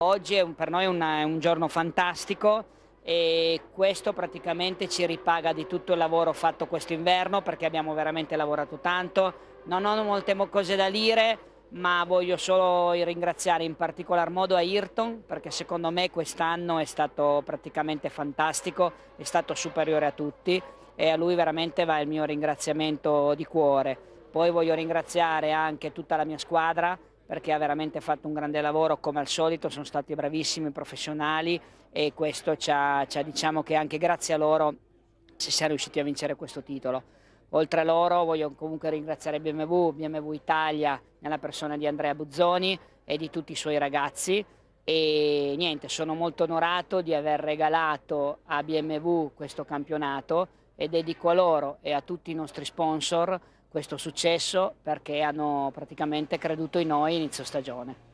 Oggi è un, per noi una, è un giorno fantastico e questo praticamente ci ripaga di tutto il lavoro fatto questo inverno perché abbiamo veramente lavorato tanto. Non ho molte cose da dire, ma voglio solo ringraziare in particolar modo Ayrton perché secondo me quest'anno è stato praticamente fantastico, è stato superiore a tutti e a lui veramente va il mio ringraziamento di cuore. Poi voglio ringraziare anche tutta la mia squadra perché ha veramente fatto un grande lavoro come al solito, sono stati bravissimi, professionali e questo ci ha, ci ha diciamo che anche grazie a loro si siamo riusciti a vincere questo titolo. Oltre a loro voglio comunque ringraziare BMW, BMW Italia nella persona di Andrea Buzzoni e di tutti i suoi ragazzi e niente, sono molto onorato di aver regalato a BMW questo campionato e dedico a loro e a tutti i nostri sponsor questo successo perché hanno praticamente creduto in noi inizio stagione.